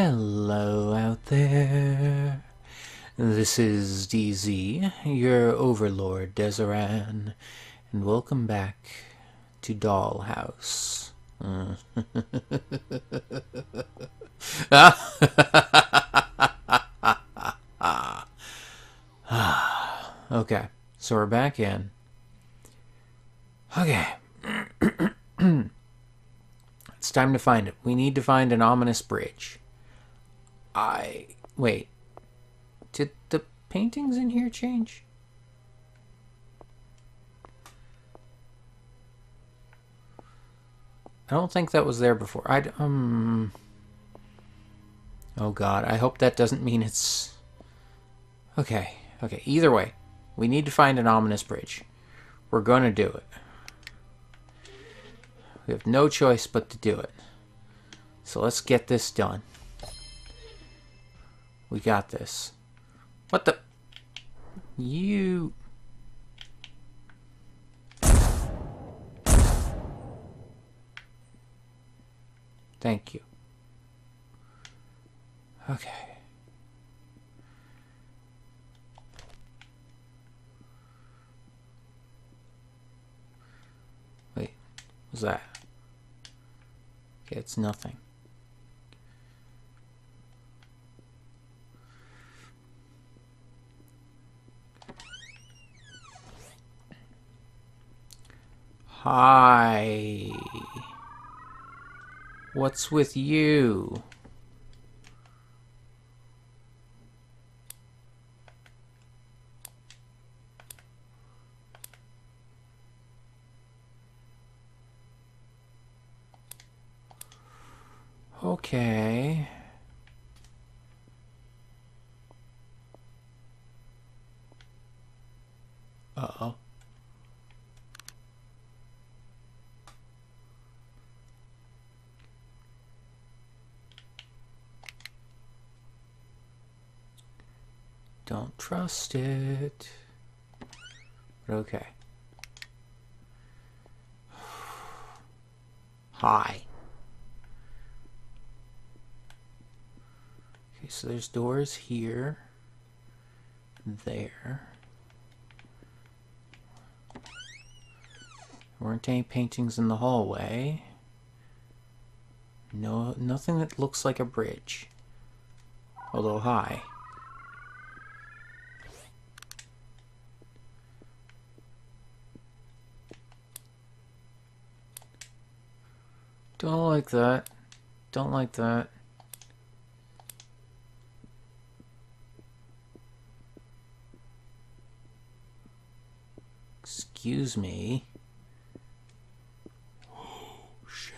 Hello out there. This is DZ, your overlord Dzaran, and welcome back to Dollhouse. Okay, so we're back in. Okay. it's time to find it. We need to find an ominous bridge. I. Wait. Did the paintings in here change? I don't think that was there before. I um. Oh God! I hope that doesn't mean it's. Okay. Okay. Either way, we need to find an ominous bridge. We're gonna do it. We have no choice but to do it. So let's get this done. We got this. What the? You. Thank you. Okay. Wait, what's that? Okay, it's nothing. Hi. What's with you? Okay. Uh-oh. Don't trust it. But okay. Hi. Okay, so there's doors here, there. Weren't any paintings in the hallway. No, nothing that looks like a bridge. Although high. Don't like that. Don't like that. Excuse me. Oh, shit.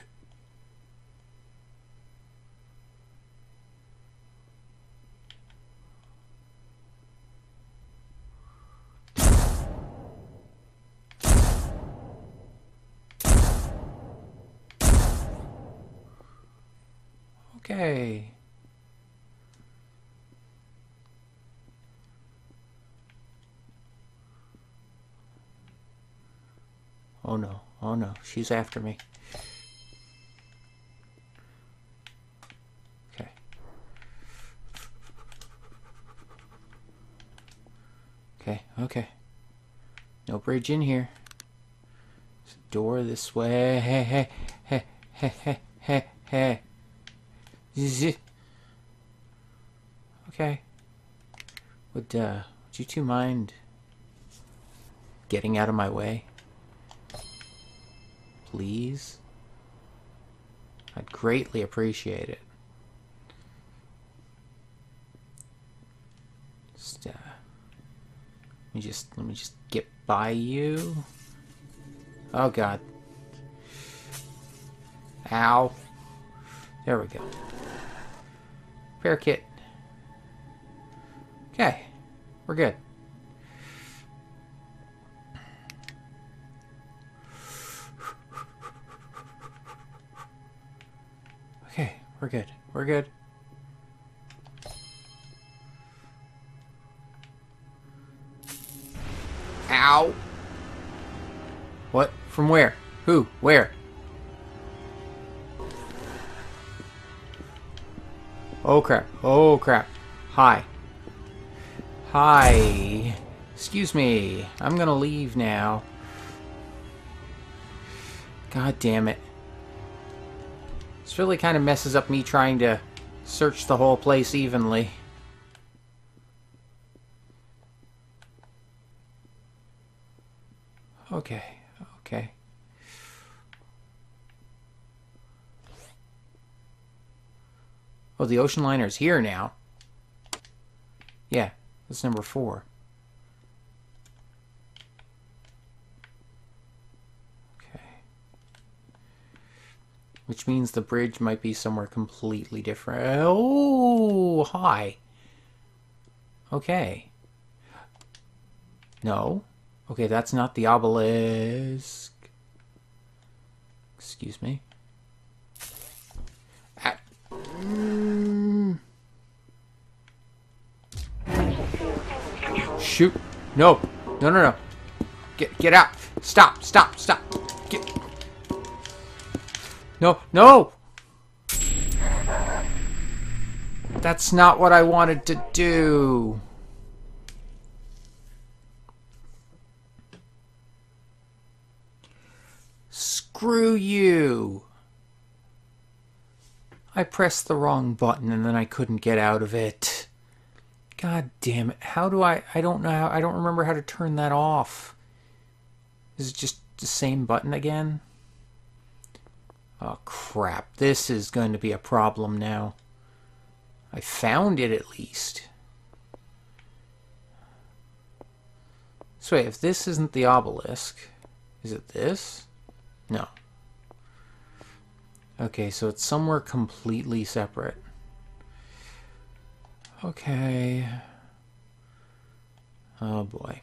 Okay. Oh no, oh no, she's after me. Okay. Okay, okay. No bridge in here. There's a door this way. Hey, hey, hey, hey, hey, hey. Okay. Would, uh, would you two mind getting out of my way? Please? I'd greatly appreciate it. Just, uh, let me just, let me just get by you. Oh god. Ow. There we go. Repair kit. Okay. We're good. We're good. We're good. Ow! What? From where? Who? Where? Oh crap. Oh crap. Hi. Hi. Excuse me. I'm gonna leave now. God damn it. This really kind of messes up me trying to search the whole place evenly. Okay, okay. Oh, the ocean liner is here now. Yeah, that's number four. Which means the bridge might be somewhere completely different. Oh, hi. Okay. No. Okay, that's not the obelisk. Excuse me. Ah. Shoot. No. No, no, no. Get get out. Stop. Stop. Stop. No. No. That's not what I wanted to do. Screw you. I pressed the wrong button and then I couldn't get out of it. God damn it. How do I I don't know how I don't remember how to turn that off. Is it just the same button again? Oh crap. This is going to be a problem now. I found it at least. So wait, if this isn't the obelisk, is it this? No. Okay, so it's somewhere completely separate. Okay. Oh boy.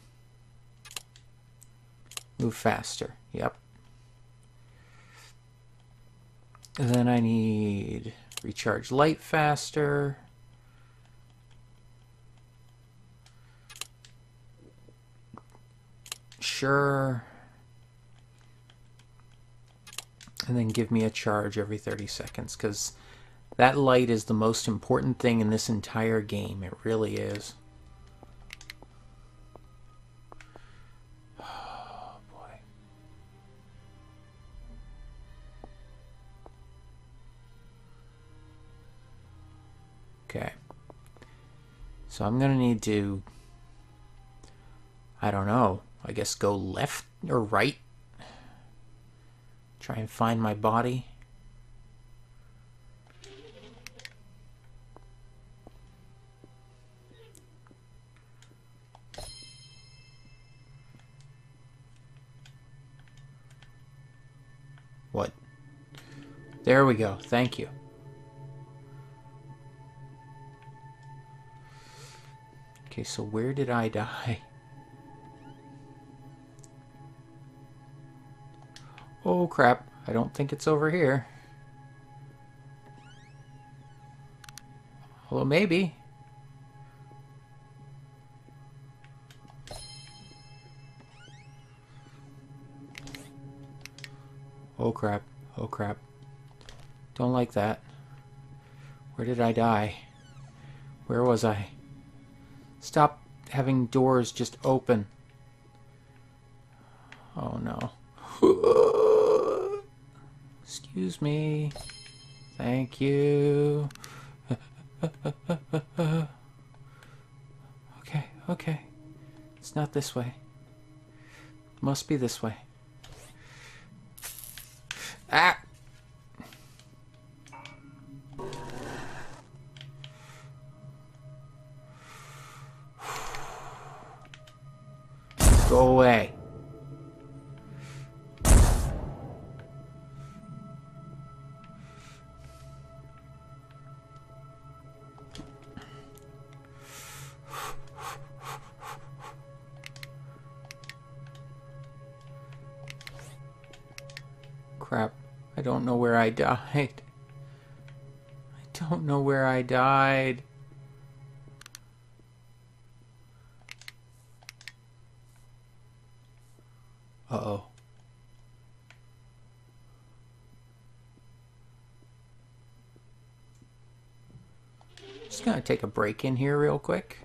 Move faster. Yep. And then I need recharge light faster. Sure. And then give me a charge every 30 seconds because that light is the most important thing in this entire game. It really is. Okay. So I'm going to need to, I don't know, I guess go left or right. Try and find my body. What? There we go. Thank you. Okay, so where did I die? Oh crap, I don't think it's over here. Well, maybe. Oh crap, oh crap. Don't like that. Where did I die? Where was I? Stop having doors just open. Oh no. Excuse me. Thank you. okay, okay. It's not this way. Must be this way. Died. I don't know where I died. Uh-oh. Just gonna take a break in here real quick.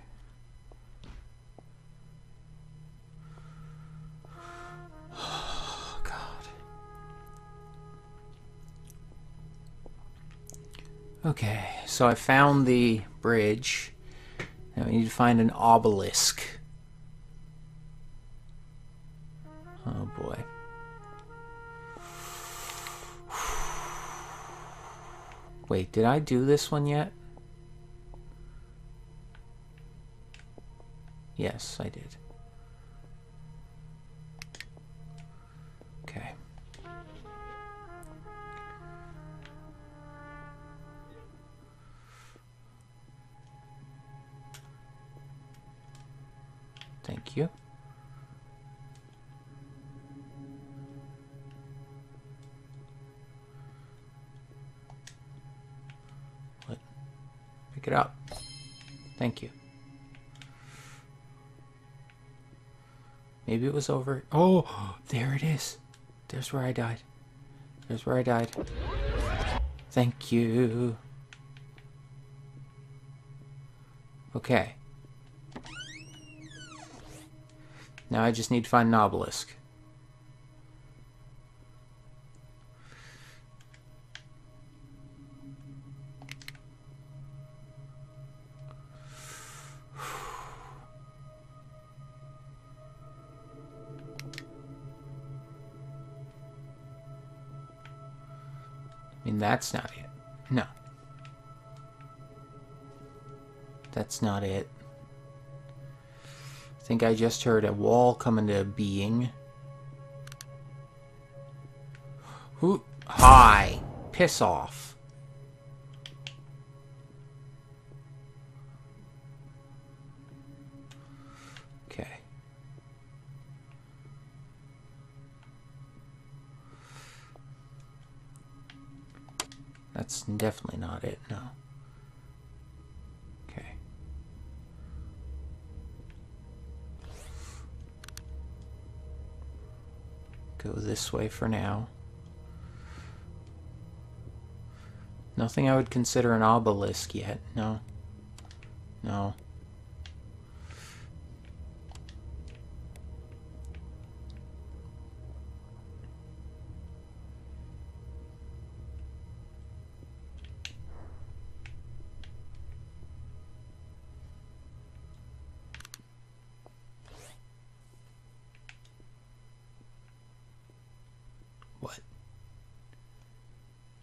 So I found the bridge. Now we need to find an obelisk. Oh boy. Wait, did I do this one yet? Yes, I did. Pick it up. Thank you. Maybe it was over. Oh, there it is. There's where I died. There's where I died. Thank you. Okay. Now I just need to find an obelisk. That's not it. No. That's not it. I think I just heard a wall come into being. Who? Hi. Piss off. That's definitely not it, no. Okay. Go this way for now. Nothing I would consider an obelisk yet, no. No.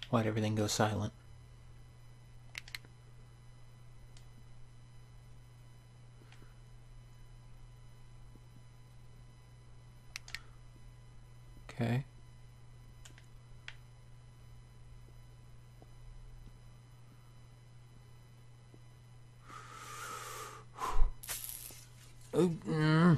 Why'd everything go silent? Okay. Oh, mm.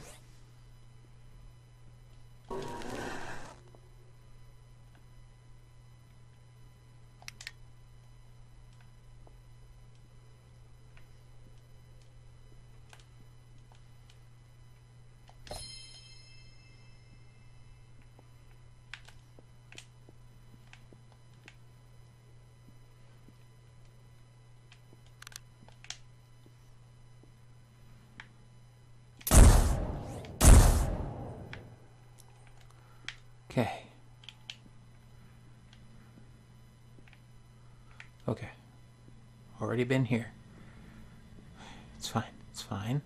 Okay. Okay. Already been here. It's fine. It's fine.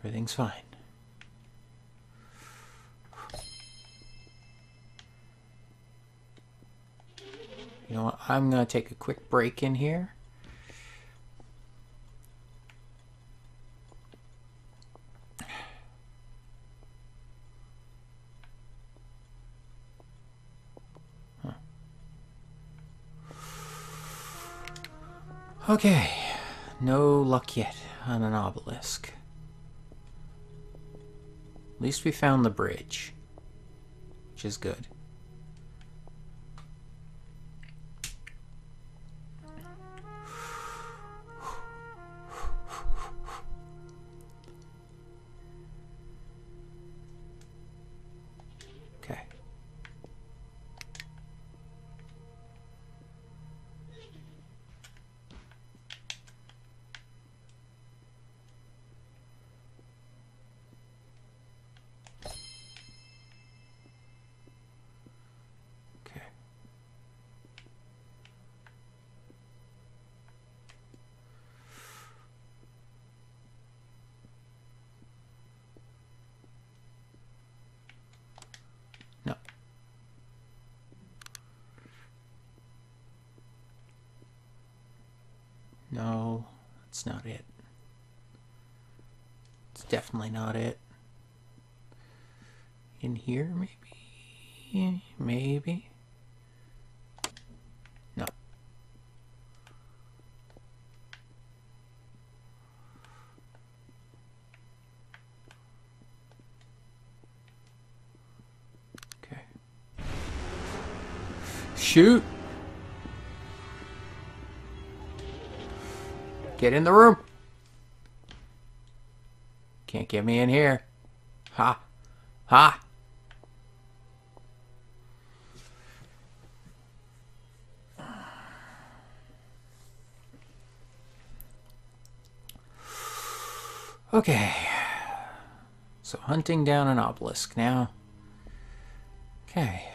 Everything's fine. You know what? I'm going to take a quick break in here. Okay, no luck yet on an obelisk. At least we found the bridge, which is good. No, it's not it. It's definitely not it. In here, maybe? Maybe? No. Okay. Shoot! Get in the room! Can't get me in here. Ha! Ha! Okay. So hunting down an obelisk now. Okay.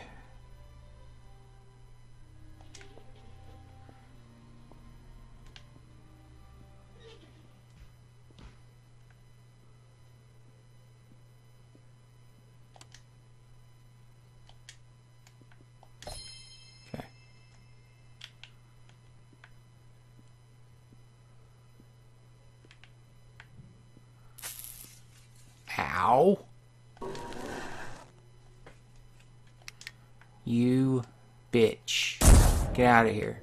Ow. You bitch. Get out of here.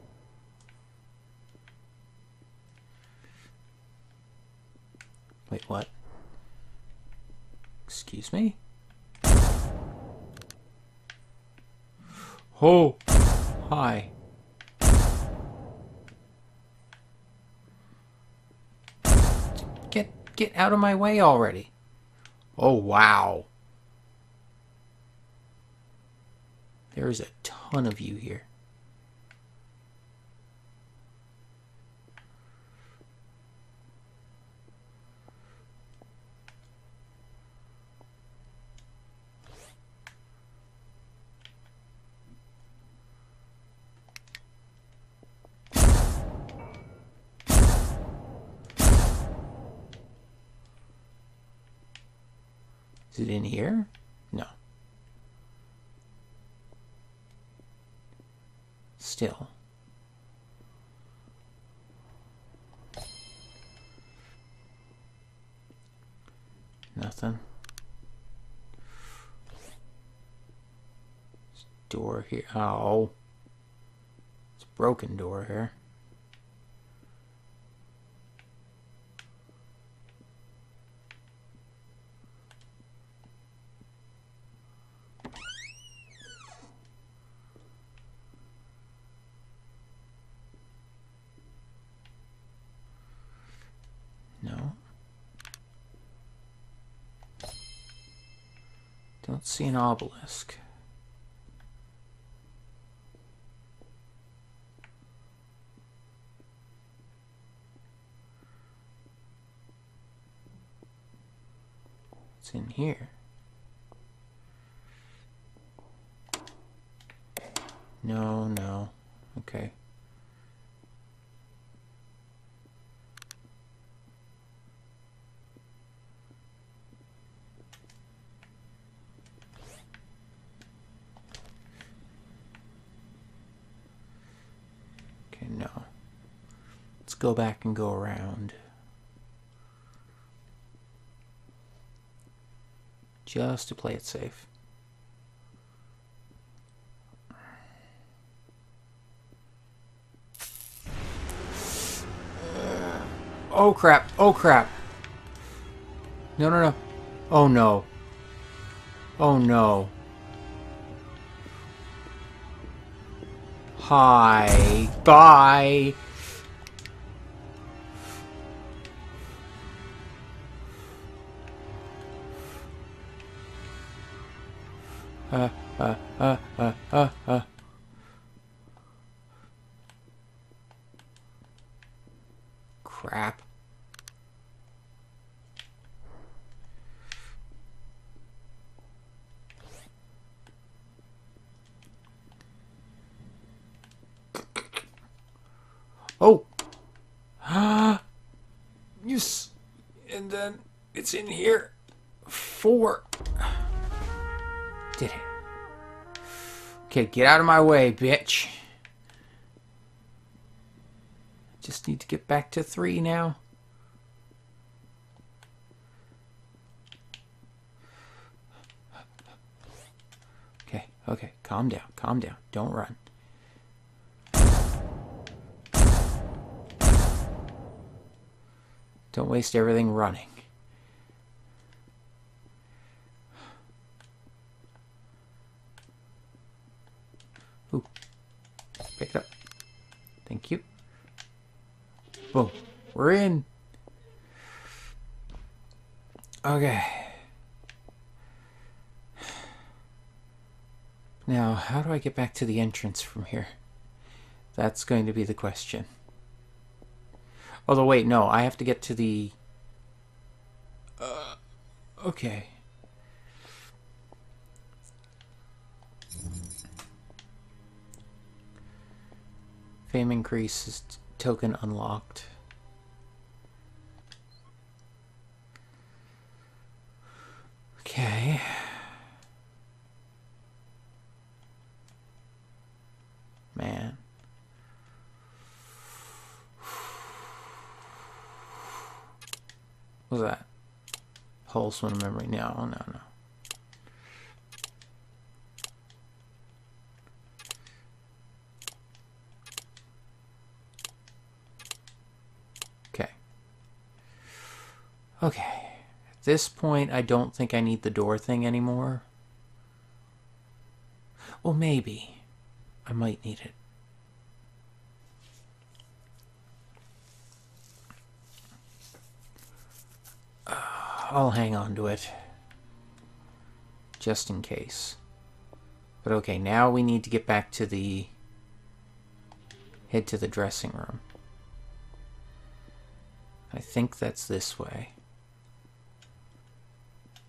Wait, what? Excuse me? Oh, hi. Get get out of my way already. Oh, wow. There is a ton of you here. It in here? No. Still. Nothing. Door here. Oh. It's a broken door here. No. Don't see an obelisk. It's in here. No, no. Okay. No. Let's go back and go around. Just to play it safe. Oh crap, oh crap. No, no, no. Oh no. Oh no. Hi. Bye. Uh, uh, uh, uh, uh, uh. Crap. Oh. Ah. Yes. And then it's in here. Four. Did it. Okay, get out of my way, bitch. Just need to get back to three now. Okay, okay, calm down, calm down. Don't run. Don't waste everything running. Ooh. Pick it up. Thank you. We're in. Okay. Now, how do I get back to the entrance from here? That's going to be the question. Although, wait, no, I have to get to the... Uh, okay. Fame increase is token unlocked. Okay. Man. What was that? Pulse one memory. No, no, no. Okay. Okay. At this point, I don't think I need the door thing anymore. Well, maybe. I might need it. Uh, I'll hang on to it. Just in case. But okay, now we need to get back to the... Head to the dressing room. I think that's this way.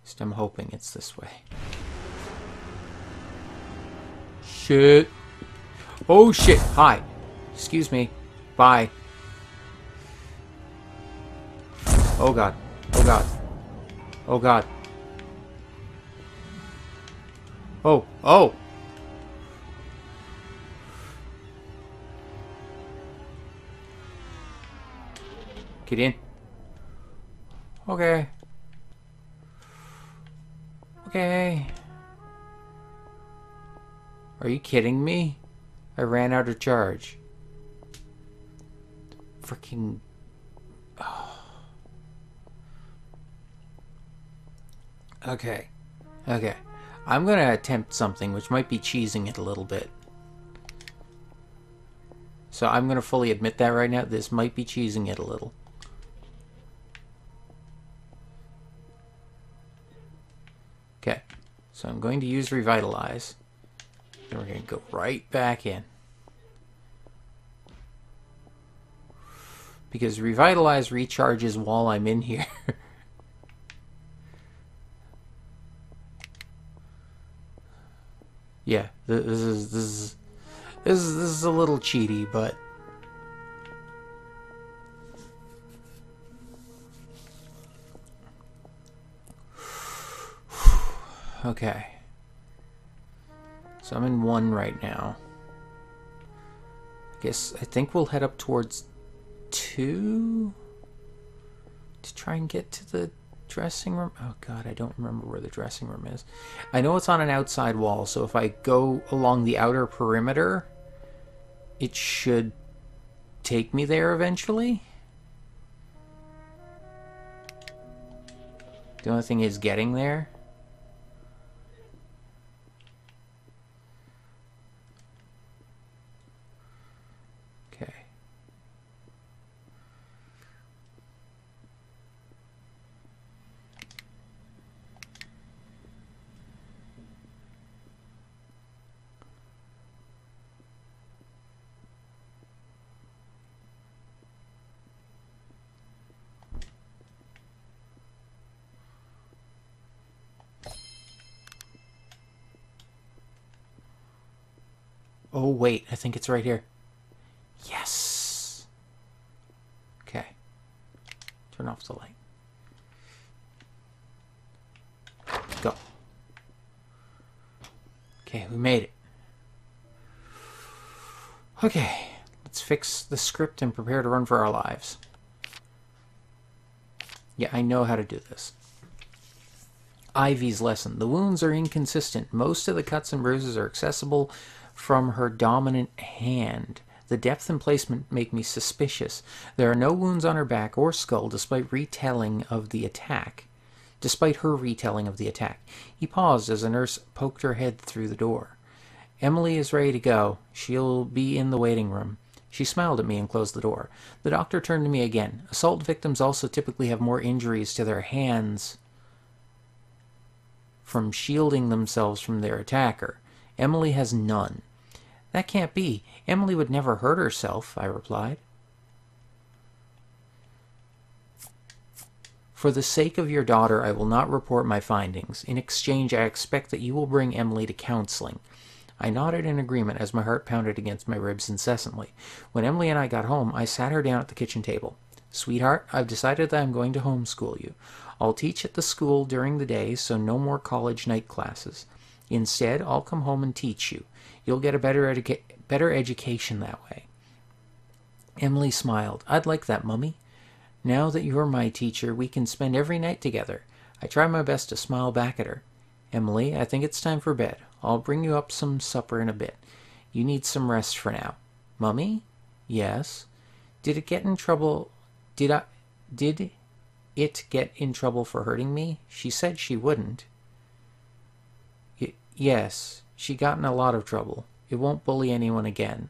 Least I'm hoping it's this way. Shit. Oh shit. Hi. Excuse me. Bye. Oh god. Oh god. Oh god. Oh. Oh. Get in. Okay. Okay. Are you kidding me? I ran out of charge. Freaking. Okay. Okay. I'm going to attempt something which might be cheesing it a little bit. So I'm going to fully admit that right now. This might be cheesing it a little. So I'm going to use Revitalize. And we're going to go right back in. Because Revitalize recharges while I'm in here. yeah, this is this is this is this is a little cheaty, but okay. So I'm in one right now. I guess I think we'll head up towards two to try and get to the dressing room. Oh god, I don't remember where the dressing room is. I know it's on an outside wall, so if I go along the outer perimeter, it should take me there eventually. The only thing is getting there. Okay. Oh, wait. I think it's right here. Yes. Okay. Turn off the light. Go. Okay, we made it. Okay. Let's fix the script and prepare to run for our lives. Yeah, I know how to do this. Ivy's lesson. The wounds are inconsistent. Most of the cuts and bruises are accessible from her dominant hand. The depth and placement make me suspicious. There are no wounds on her back or skull despite retelling of the attack. Despite her retelling of the attack. He paused as a nurse poked her head through the door. Emily is ready to go. She'll be in the waiting room. She smiled at me and closed the door. The doctor turned to me again. Assault victims also typically have more injuries to their hands from shielding themselves from their attacker. Emily has none. That can't be. Emily would never hurt herself, I replied. For the sake of your daughter, I will not report my findings. In exchange, I expect that you will bring Emily to counseling. I nodded in agreement as my heart pounded against my ribs incessantly. When Emily and I got home, I sat her down at the kitchen table. Sweetheart, I've decided that I'm going to homeschool you. I'll teach at the school during the day, so no more college night classes. Instead, I'll come home and teach you. You'll get a better, educa- better education that way. Emily smiled. I'd like that, Mummy. Now that you're my teacher, we can spend every night together. I try my best to smile back at her. Emily, I think it's time for bed. I'll bring you up some supper in a bit. You need some rest for now. Mummy? Yes. Did it get in trouble? Did I. Did it get in trouble for hurting me? She said she wouldn't. Yes, she got in a lot of trouble. It won't bully anyone again.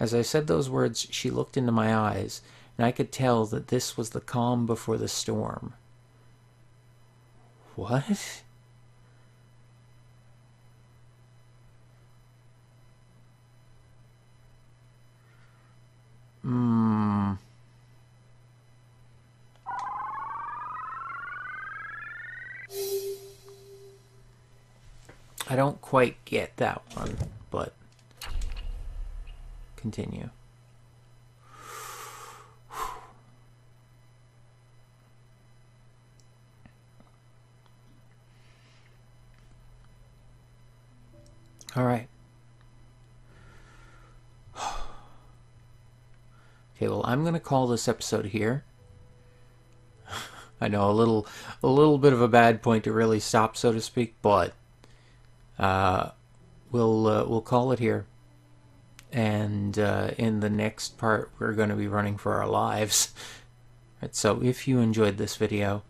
As I said those words, she looked into my eyes, and I could tell that this was the calm before the storm. What? Hmm. I don't quite get that one, but continue. All right. Okay, well, I'm going to call this episode here. I know a little a little bit of a bad point to really stop so to speak, but uh, we'll uh, we'll call it here. And uh, in the next part, we're going to be running for our lives. Right, so if you enjoyed this video,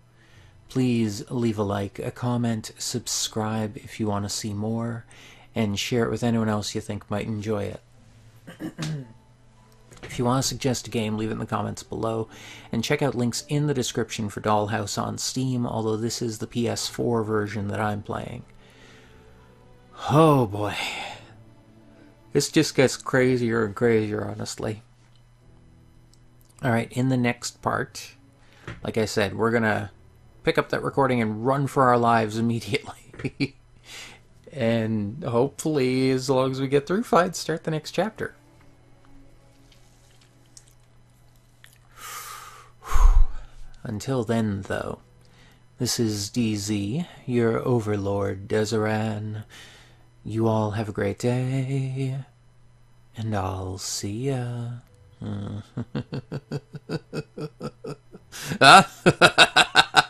please leave a like, a comment, subscribe if you want to see more, and share it with anyone else you think might enjoy it. If you want to suggest a game, leave it in the comments below, and check out links in the description for Dollhouse on Steam, although this is the PS4 version that I'm playing. Oh boy. This just gets crazier and crazier, honestly. Alright, in the next part, like I said, we're gonna pick up that recording and run for our lives immediately. and hopefully, as long as we get through fight, start the next chapter. Until then, though, this is DZ, your overlord, Dzaran. You all have a great day, and I'll see ya.